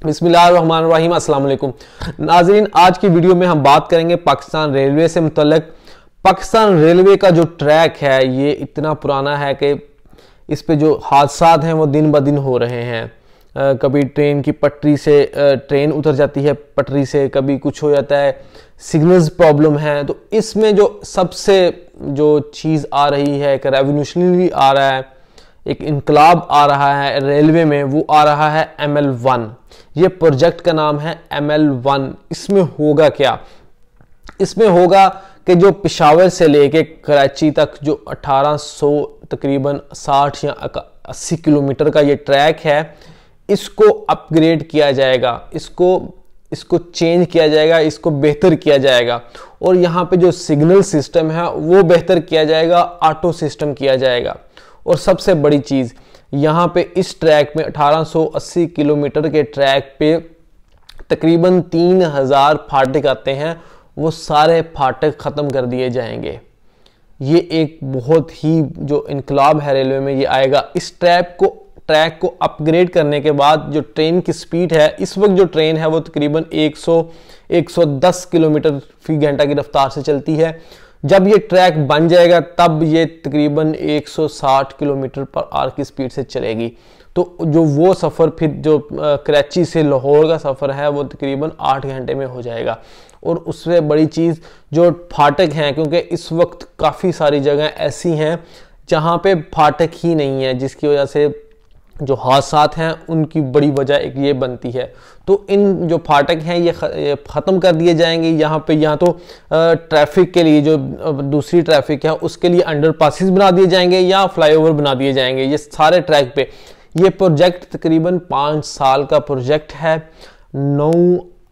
अस्सलाम वालेकुम नाजरीन आज की वीडियो में हम बात करेंगे पाकिस्तान रेलवे से मुतलक पाकिस्तान रेलवे का जो ट्रैक है ये इतना पुराना है कि इस पे जो हादसा हैं वो दिन ब दिन हो रहे हैं। आ, कभी ट्रेन की पटरी से आ, ट्रेन उतर जाती है पटरी से कभी कुछ हो जाता है सिग्नल्स प्रॉब्लम है। तो इसमें जो सबसे जो चीज़ आ रही है एक रेवोल्यूशनरी आ रहा है एक इनकलाब आ रहा है रेलवे में, वो आ रहा है एम एल वन ये प्रोजेक्ट का नाम है एम एल वन इसमें होगा क्या? इसमें होगा कि जो पिशावर से लेके कराची तक, जो 1800 तकरीबन 60 या 80 किलोमीटर का ये ट्रैक है, इसको अपग्रेड किया जाएगा। इसको इसको चेंज किया जाएगा, इसको बेहतर किया जाएगा। और यहाँ पे जो सिग्नल सिस्टम है, वो बेहतर किया जाएगा, ऑटो सिस्टम किया जाएगा। और सबसे बड़ी चीज़, यहाँ पे इस ट्रैक में 1880 किलोमीटर के ट्रैक पे तकरीबन 3000 फाटक आते हैं, वो सारे फाटक ख़त्म कर दिए जाएँगे। ये एक बहुत ही जो इनकलाब है रेलवे में, ये आएगा। इस ट्रैक को ट्रैक को अपग्रेड करने के बाद जो ट्रेन की स्पीड है, इस वक्त जो ट्रेन है वो तकरीबन 100 110 किलोमीटर फ़ी घंटा की रफ्तार से चलती है। जब ये ट्रैक बन जाएगा, तब ये तकरीबन 160 किलोमीटर पर आर की स्पीड से चलेगी। तो जो वो सफ़र, फिर जो कराची से लाहौर का सफ़र है, वो तकरीबन आठ घंटे में हो जाएगा। और उससे बड़ी चीज़ जो फाटक हैं, क्योंकि इस वक्त काफ़ी सारी जगह ऐसी हैं जहाँ पे फाटक ही नहीं है, जिसकी वजह से जो हादसा हैं, उनकी बड़ी वजह एक ये बनती है। तो इन जो फाटक हैं, ये ख़त्म कर दिए जाएँगे। यहाँ पे, यहाँ तो ट्रैफ़िक के लिए जो दूसरी ट्रैफ़िक है, उसके लिए अंडर पासिस बना दिए जाएँगे या फ्लाईओवर बना दिए जाएँगे। ये सारे ट्रैक पे। ये प्रोजेक्ट तकरीबन पाँच साल का प्रोजेक्ट है। नौ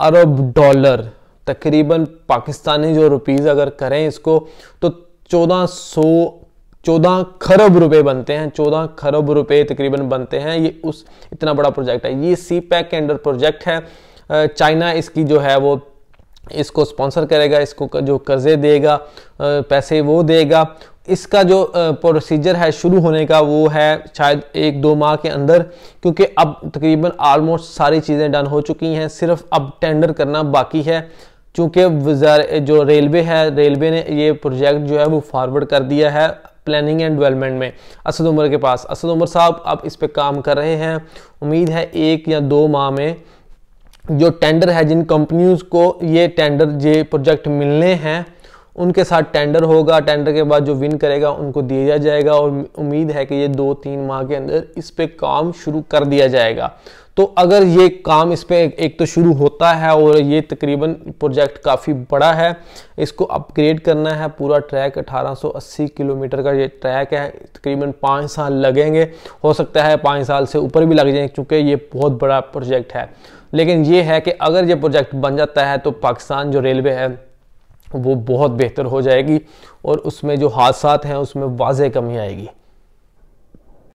अरब डॉलर, तकरीबन पाकिस्तानी जो रुपीज़ अगर करें इसको तो चौदह सौ चौदह खरब रुपए बनते हैं, चौदह खरब रुपए तकरीबन बनते हैं। ये उस इतना बड़ा प्रोजेक्ट है। ये सी पैक के अंडर प्रोजेक्ट है। चाइना इसकी जो है वो इसको स्पॉन्सर करेगा, इसको जो कर्जे देगा पैसे वो देगा। इसका जो प्रोसीजर है शुरू होने का वो है शायद एक दो माह के अंदर, क्योंकि अब तकरीबन ऑलमोस्ट सारी चीज़ें डन हो चुकी हैं। सिर्फ़ अब टेंडर करना बाकी है चूँकि जो रेलवे है रेलवे ने ये प्रोजेक्ट जो है वो फॉरवर्ड कर दिया है। प्लानिंग एंड डेवलपमेंट में। असद उमर के पास। असद उमर साहब अब इस पर काम कर रहे हैं। उम्मीद है एक या दो माह में जो टेंडर है, जिन कंपनीज़ को ये टेंडर ये प्रोजेक्ट मिलने हैं, उनके साथ टेंडर होगा। टेंडर के बाद जो विन करेगा, उनको दिया जाएगा और उम्मीद है कि ये दो तीन माह के अंदर इस पर काम शुरू कर दिया जाएगा। तो अगर ये काम इस पर एक तो शुरू होता है और ये तकरीबन प्रोजेक्ट काफ़ी बड़ा है, इसको अपग्रेड करना है, पूरा ट्रैक 1880 किलोमीटर का ये ट्रैक है, तकरीबन पाँच साल लगेंगे, हो सकता है पाँच साल से ऊपर भी लग जाएँगे क्योंकि ये बहुत बड़ा प्रोजेक्ट है। लेकिन ये है कि अगर ये प्रोजेक्ट बन जाता है तो पाकिस्तान जो रेलवे है, वो बहुत बेहतर हो जाएगी और उसमें जो हादसा हैं उसमें वाज कमी आएगी।